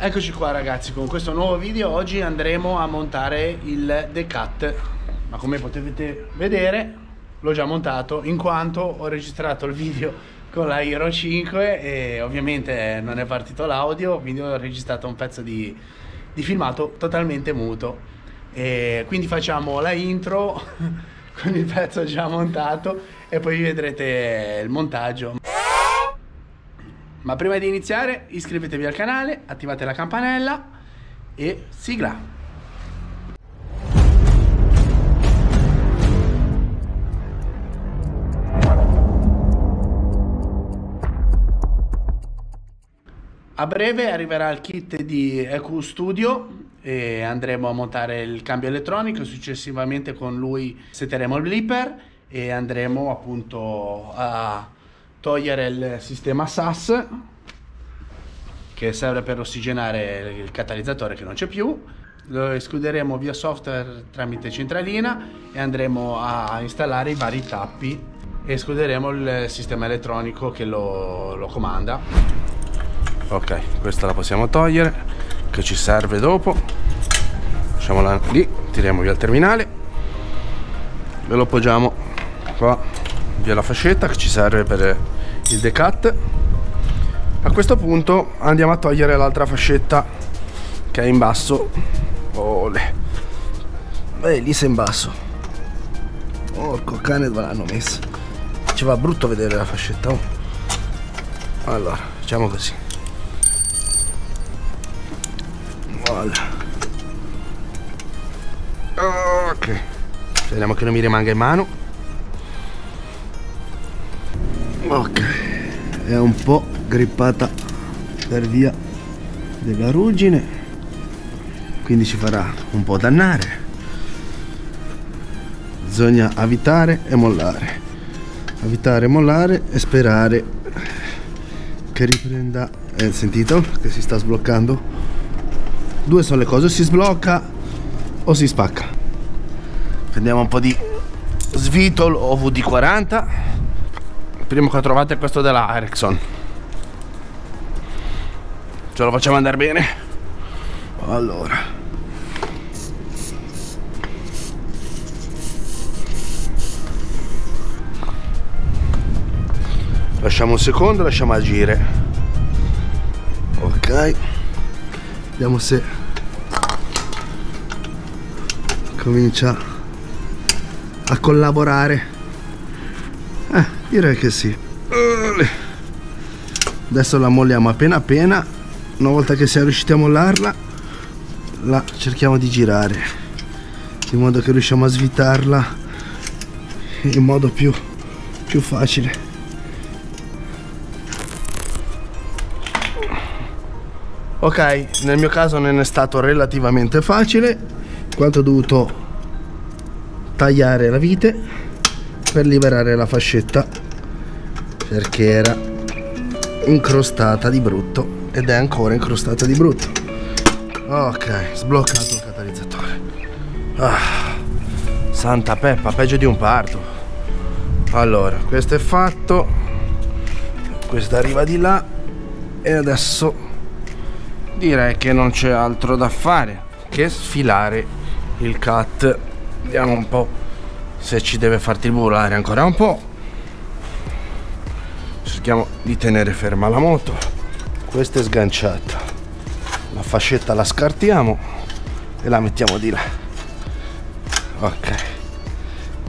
Eccoci qua ragazzi con questo nuovo video. Oggi andremo a montare il Decat. Ma come potete vedere l'ho già montato in quanto ho registrato il video con la Hero 5 e ovviamente non è partito l'audio. Quindi ho registrato un pezzo di, di filmato totalmente muto. E quindi facciamo la intro con il pezzo già montato e poi vedrete il montaggio ma prima di iniziare iscrivetevi al canale, attivate la campanella e sigla. A breve arriverà il kit di EQ Studio e andremo a montare il cambio elettronico, successivamente con lui setteremo il blipper e andremo appunto a togliere il sistema SAS che serve per ossigenare il catalizzatore che non c'è più. Lo escluderemo via software tramite centralina e andremo a installare i vari tappi. E escluderemo il sistema elettronico che lo, lo comanda. Ok questa la possiamo togliere che ci serve dopo. Lasciamola lì tiriamo via il terminale. E lo appoggiamo qua via la fascetta che ci serve per il decat. A questo punto andiamo a togliere l'altra fascetta che è in basso. Ole. beh lì sei in basso. Porco cane dove l'hanno messa. Ci va brutto vedere la fascetta oh. allora facciamo così. Voilà. Ok. Speriamo che non mi rimanga in mano. Ok è un po' grippata per via della ruggine quindi ci farà un po' dannare. Bisogna avvitare e mollare avvitare e mollare e sperare che riprenda. Eh, sentito che si sta sbloccando? Due sono le cose si sblocca o si spacca. Prendiamo un po' di svitol o VD40 primo che trovate è questo della Ericsson. Ce lo facciamo andare bene? Allora. Lasciamo un secondo lasciamo agire. Ok. Vediamo se comincia a collaborare Direi che sì. Adesso la molliamo appena appena. Una volta che siamo riusciti a mollarla, la cerchiamo di girare. In modo che riusciamo a svitarla in modo più, più facile. Ok, nel mio caso non è stato relativamente facile, quanto ho dovuto tagliare la vite per liberare la fascetta perché era incrostata di brutto ed è ancora incrostata di brutto. Ok sbloccato il catalizzatore. Ah, santa peppa peggio di un parto. Allora questo è fatto questo arriva di là e adesso direi che non c'è altro da fare che sfilare il cat vediamo un po' se ci deve far tribulare ancora un po' cerchiamo di tenere ferma la moto. Questa è sganciata. La fascetta la scartiamo e la mettiamo di là. Ok.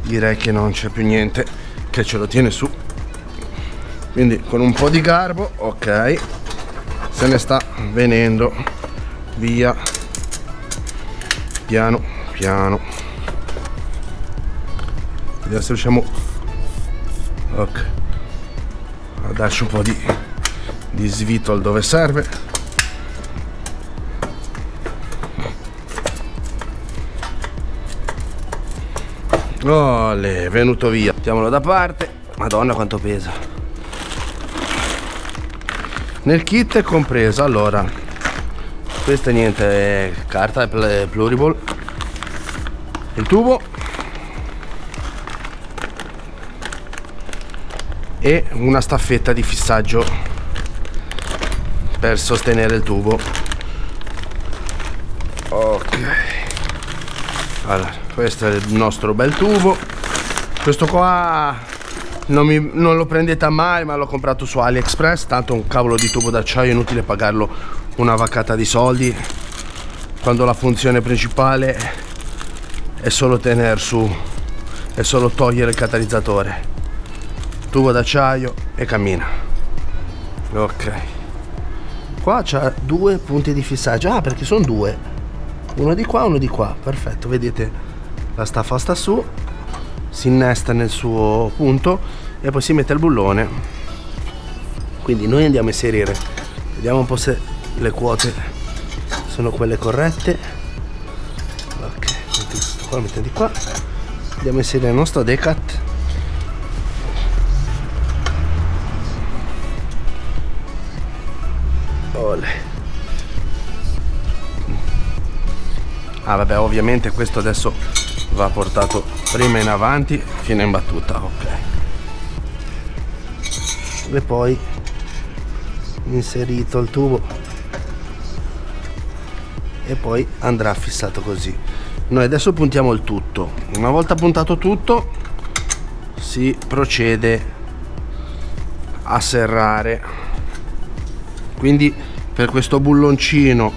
Direi che non c'è più niente che ce lo tiene su. Quindi con un po' di garbo ok. Se ne sta venendo via. Piano piano vediamo se riusciamo ok. A darci un po' di, di svitol dove serve. Olè, è venuto via. Mettiamolo da parte. Madonna quanto pesa. Nel kit è compreso allora. Questa niente è carta è pluriball. Il tubo e una staffetta di fissaggio per sostenere il tubo. Ok. Allora questo è il nostro bel tubo. Questo qua non, mi, non lo prendete mai ma l'ho comprato su aliexpress tanto un cavolo di tubo d'acciaio inutile pagarlo una vaccata di soldi quando la funzione principale è solo tenere su è solo togliere il catalizzatore tubo d'acciaio e cammina. Ok. Qua c'ha due punti di fissaggio. Ah perché sono due. Uno di qua uno di qua. Perfetto vedete la staffa sta su si innesta nel suo punto e poi si mette il bullone. Quindi noi andiamo a inserire. Vediamo un po' se le quote sono quelle corrette. Ok metti qua metti di qua. Andiamo a inserire il nostro decat Ole. ah vabbè ovviamente questo adesso va portato prima in avanti fino in battuta ok. E poi inserito il tubo. E poi andrà fissato così. Noi adesso puntiamo il tutto. Una volta puntato tutto si procede a serrare. Quindi per questo bulloncino.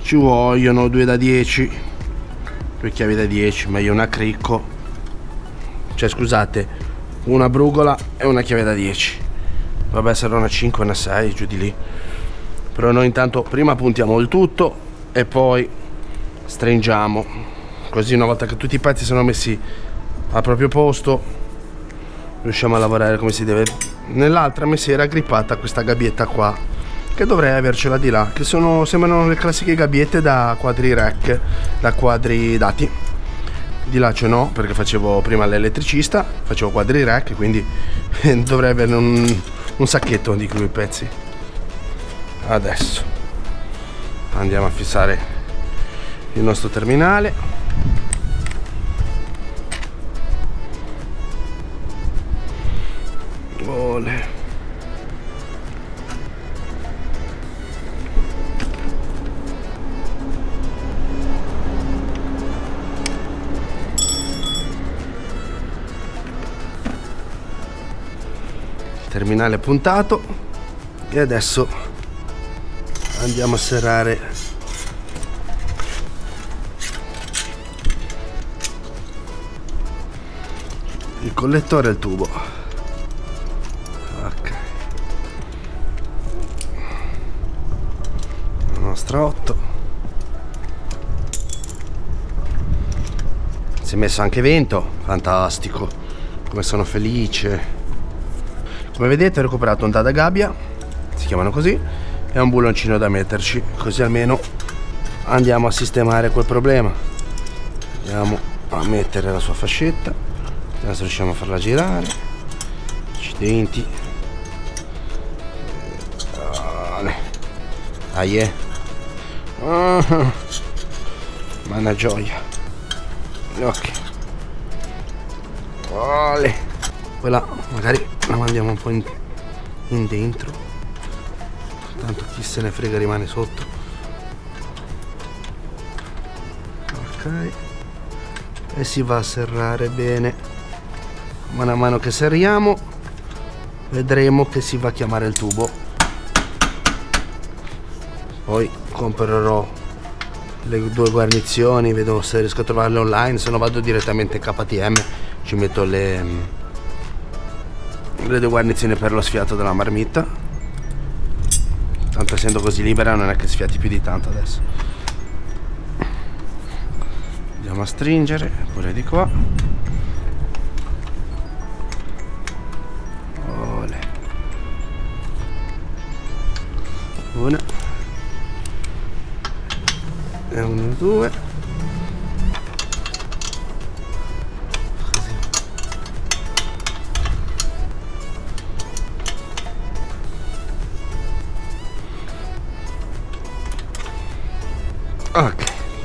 Ci vogliono due da 10 due chiavi da 10 ma io una cricco. Cioè scusate una brugola e una chiave da 10 vabbè sarà una 5 una 6 giù di lì. Però noi intanto prima puntiamo il tutto e poi stringiamo. Così una volta che tutti i pezzi sono messi al proprio posto riusciamo a lavorare come si deve. Nell'altra mi si era aggrippata questa gabbietta qua che dovrei avercela di là che sono, sembrano le classiche gabbiette da quadri rec da quadri dati. Di là ce n'ho perché facevo prima l'elettricista facevo quadri rec quindi dovrei avere un, un sacchetto di quei pezzi. Adesso andiamo a fissare il nostro terminale. Ole. Terminale puntato. E adesso andiamo a serrare. Il collettore il tubo. Ok. La nostra 8 si è messo anche vento. Fantastico. Come sono felice come vedete ho recuperato un dada gabbia si chiamano così e un bulloncino da metterci così almeno andiamo a sistemare quel problema. Andiamo a mettere la sua fascetta se riusciamo a farla girare accidenti ah, yeah. ah, ma una gioia. Ok. Olè. quella magari la mandiamo un po' in, in dentro. Tanto chi se ne frega rimane sotto. Ok. E si va a serrare bene. Man mano che serriamo vedremo che si va a chiamare il tubo. Poi comprerò le due guarnizioni vedo se riesco a trovarle online se no vado direttamente KTM ci metto le, le due guarnizioni per lo sfiato della marmitta. Tanto essendo così libera non è che sfiati più di tanto adesso. Andiamo a stringere pure di qua. Ole. una. E uno due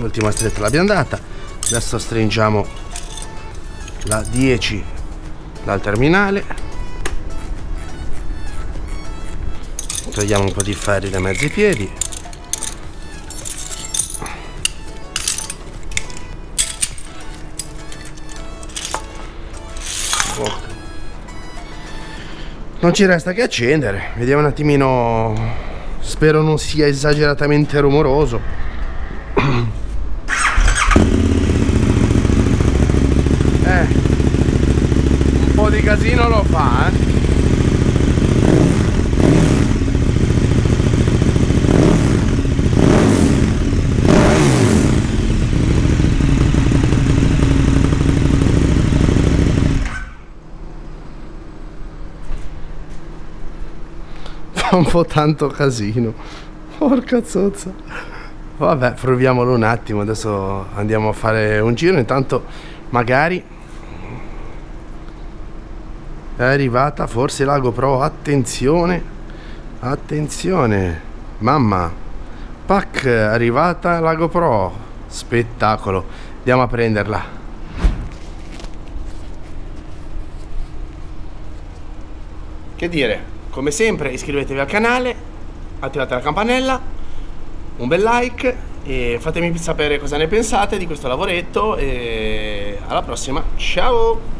l'ultima stretta l'abbiamo data. Adesso stringiamo la 10 dal terminale. Togliamo un po' di ferri dai mezzi piedi. Non ci resta che accendere. Vediamo un attimino. Spero non sia esageratamente rumoroso. casino lo fa eh un po' tanto casino. Porca zozza. Vabbè, proviamolo un attimo. Adesso andiamo a fare un giro. Intanto, magari è arrivata forse la GoPro. Attenzione, attenzione, mamma. Pac, è arrivata la GoPro. Spettacolo. Andiamo a prenderla. Che dire? Come sempre iscrivetevi al canale, attivate la campanella, un bel like e fatemi sapere cosa ne pensate di questo lavoretto e alla prossima, ciao!